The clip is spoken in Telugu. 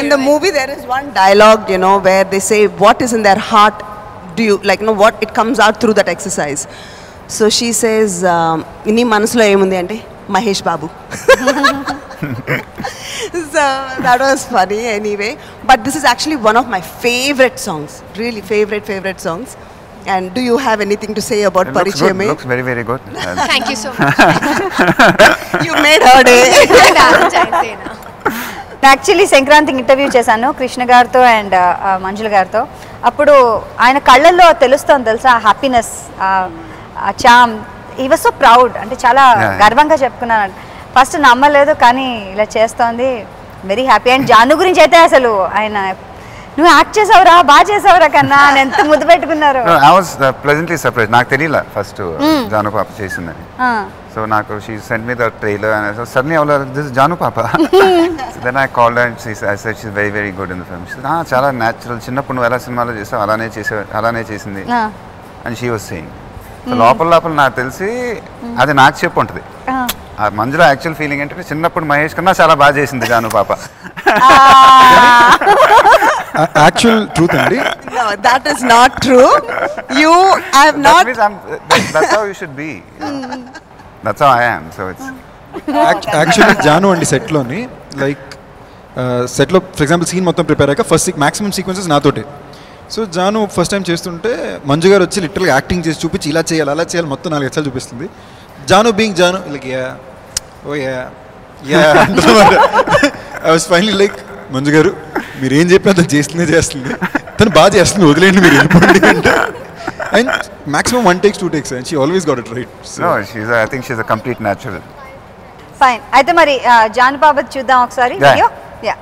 In the movie, there is one dialogue, you know, where they say what is in their heart. Do you like, you know, what it comes out through that exercise. So she says, um, నీ మనసులో ఏముంది అంటే Mahesh Babu so that was funny anyway. But this is actually one of my favorite songs, really favorite, favorite songs. And do you have anything to say about It looks good. Parichayame? Looks very, very good. Thank you so much You made her day. Actually సంక్రాంతికి ఇంటర్వ్యూ చేశాను కృష్ణ గారితో అండ్ మంజుల గారితో. అప్పుడు ఆయన కళ్ళల్లో తెలుస్తోంది తెలుసా? హ్యాపీనెస్ చామ్ ఈ వాజ్ సో ప్రౌడ్ అంటే చాలా. గర్వంగా చెప్పుకున్నాను. ఫస్ట్ నమ్మలేదు కానీ ఇలా చేస్తోంది. వెరీ హ్యాపీ అండ్ జాను గురించి అయితే అసలు ఆయన నువ్వు యాక్ట్ చేసావురా బాగా చేసావురా కన్నా అని ఎంత ముద్దు పెట్టుకున్నారు. Was uh, pleasantly surprised. నాకు తెలియలే ఫస్ట్ జాను పాప చేసిందని. సో నాకు she send me the trailer and so suddenly అవల this Janu పాప then I called and she I said she very very good in the film చాలా న్యాచురల్ చిన్నప్పుడు నువ్వు ఎలా సినిమాలో చేసావు అలానే చేసే అలానే చేసింది. అండ్ షీ వాజ్ సెయింగ్ లోపల లోపల నాకు తెలిసి అది నాకు చెప్పు ఉంటుంది. ఆ. ఆ మంజులో యాక్చువల్ ఫీలింగ్ ఏంటంటే చిన్నప్పుడు మహేష్ కన్నా చాలా బాగా చేసింది జాను పాప యాక్చువల్ ట్రూత్ అండి No, that is not true. You have That not. means I'm- that- that's how you should be. That's how I am. So it's actually Janu అండి సెట్లోని లైక్ సెట్లో ఫర్ ఎగ్జాంపుల్ సీన్ మొత్తం ప్రిపేర్ అయ్యాక ఫస్ట్ మ్యాక్సిమం సీక్వెన్సెస్ నాతోటే సో జాను ఫస్ట్ టైం చేస్తుంటే మంజు గారు వచ్చి లిటరల్గా యాక్టింగ్ చేసి చూపించి ఇలా చేయాలి అలా చేయాలి మొత్తం నాలుగు ఎచ్చాలు చూపిస్తుంది Janu being Janu like ya oh ya ya I was finally like Manju గారు మీరు ఏం చెప్పినా తను చేస్తుందే చేస్తుంది తను బాగా చేస్తుంది వదిలేండి మీరు వెళ్ళిపోండి అంటే and maximum one takes two takes and she always got it right no. She's. A, I think she's a complete natural. Fine అయితే మరి ఆ, జాను బాబత్ చూద్దాం ఒకసారి. Video yeah